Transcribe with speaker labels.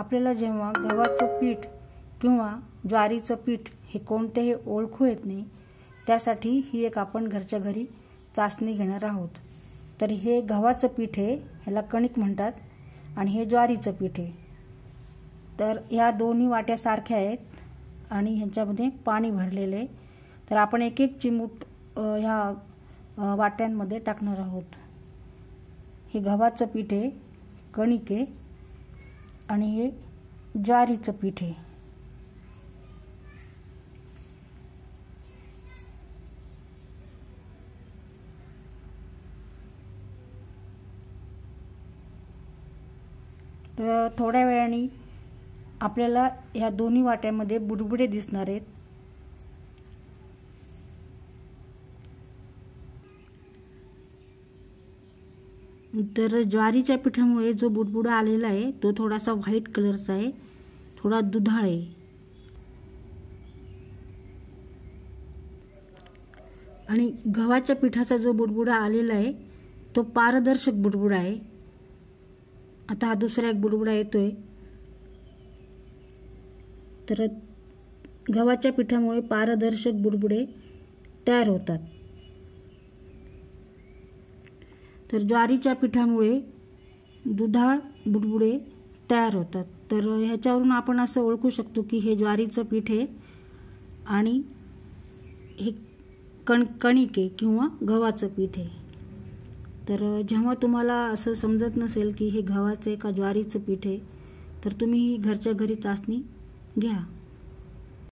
Speaker 1: आपल्याला जेव्हा गव्हाचं पीठ किंवा ज्वारीचं पीठ हे कोणतेही ओळखू येत नाही त्यासाठी ही एक आपण घरच्या घरी चाचणी घेणार आहोत. तर हे गव्हाचं पीठ आहे ह्याला कणिक म्हणतात आणि हे ज्वारीचं पीठ आहे. तर ह्या दोन्ही वाट्या सारख्या आहेत आणि ह्यांच्यामध्ये पाणी भरलेलं आहे. तर आपण एक एक चिमूट ह्या वाट्यांमध्ये टाकणार आहोत. हे गव्हाचं पीठ आहे कणिक आहे. आणि हे ज्वारीचं पीठ आहे. तर थोड्या वेळाने आपल्याला ह्या दोन्ही वाट्यामध्ये बुडबुडे दिसणार आहेत. तर ज्वारीच्या पिठामुळे जो बुडबुडा आलेला आहे तो थोडासा व्हाईट कलरचा आहे. थोडा दुधाळ आहे. आणि गव्हाच्या पिठाचा जो बुडबुडा आलेला आहे तो पारदर्शक बुडबुडा आहे. आता हा दुसरा एक बुडबुडा येतोय. तर गव्हाच्या पिठामुळे पारदर्शक बुडबुडे तयार होतात. तर ज्वारीच्या पिठामुळे दुधाळ बुडबुडे तयार होतात. तर ह्याच्यावरून आपण असं ओळखू शकतो की हे ज्वारीचं पीठ आहे आणि हे कण कणिके किंवा गव्हाचं पीठ आहे. तर जेव्हा तुम्हाला असं समजत नसेल की हे गव्हाचं आहे का ज्वारीचं पीठ आहे तर तुम्ही ही घरच्या घरी चाचणी घ्या.